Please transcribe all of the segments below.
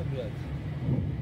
отдать.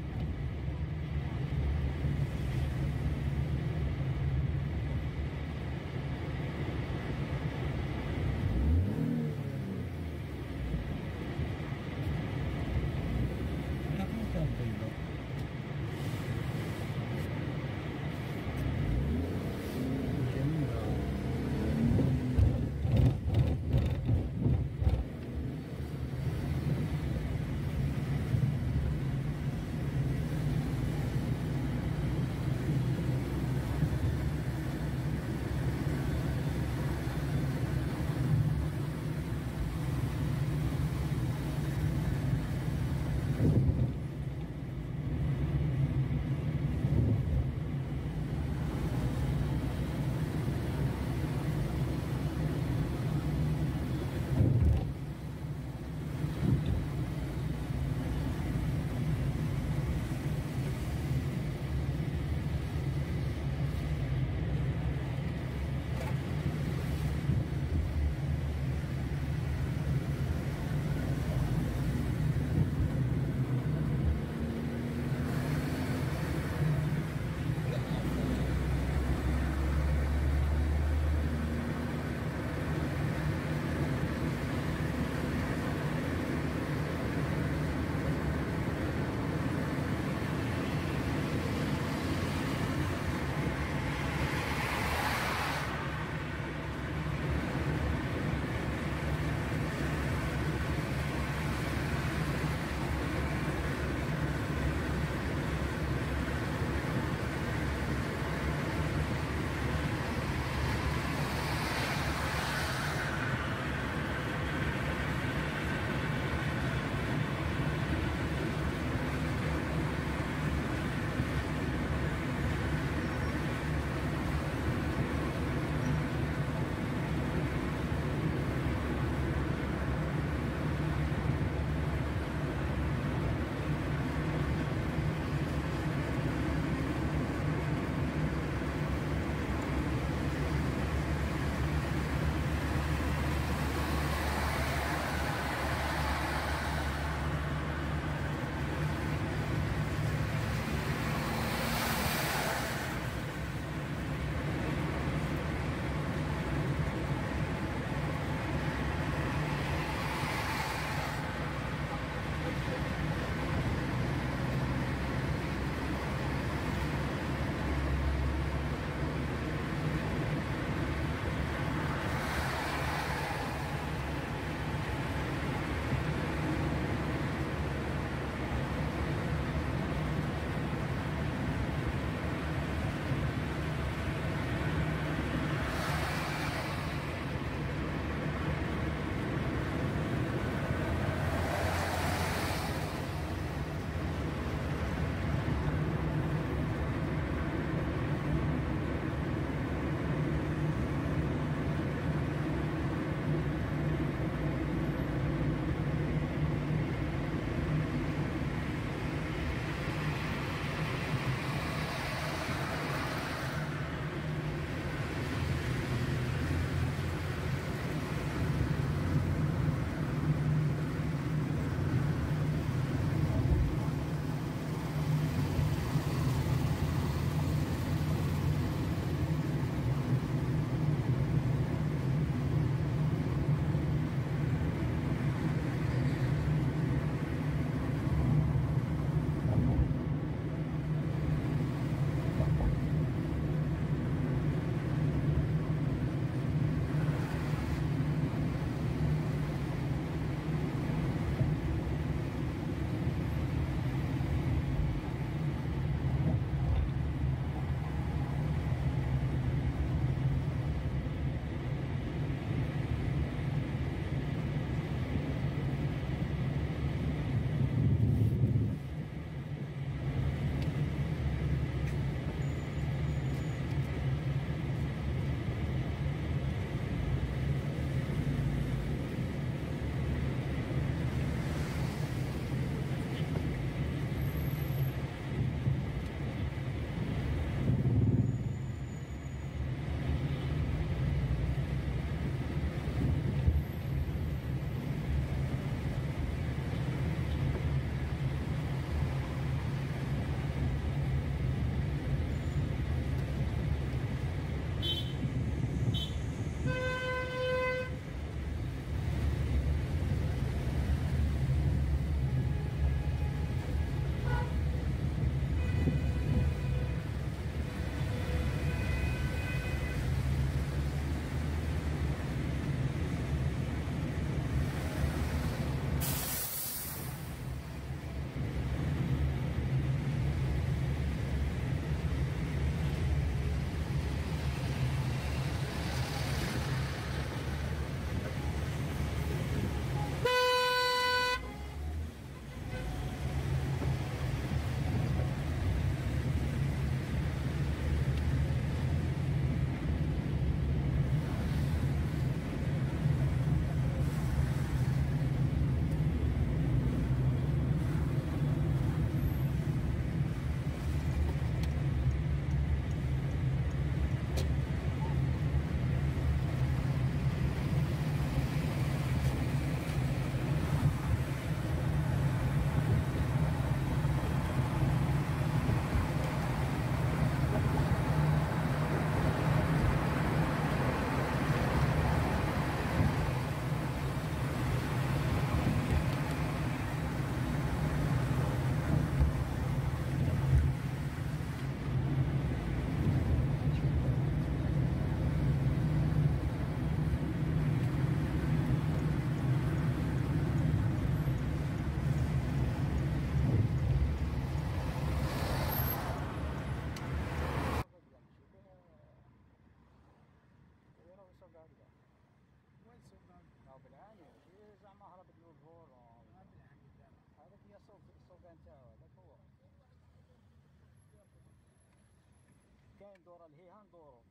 هي ندور لهي ندورو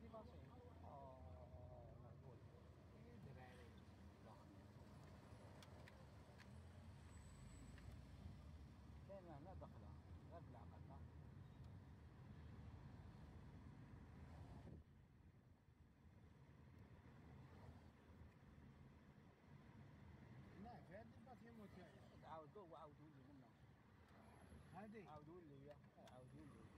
شكون آه مهبول دابا كاين هنا دخله غير بالعقل لا في هذا الباطي عاودوه وعاودوه لي منا هادي عاودوه لي عاودوا لي.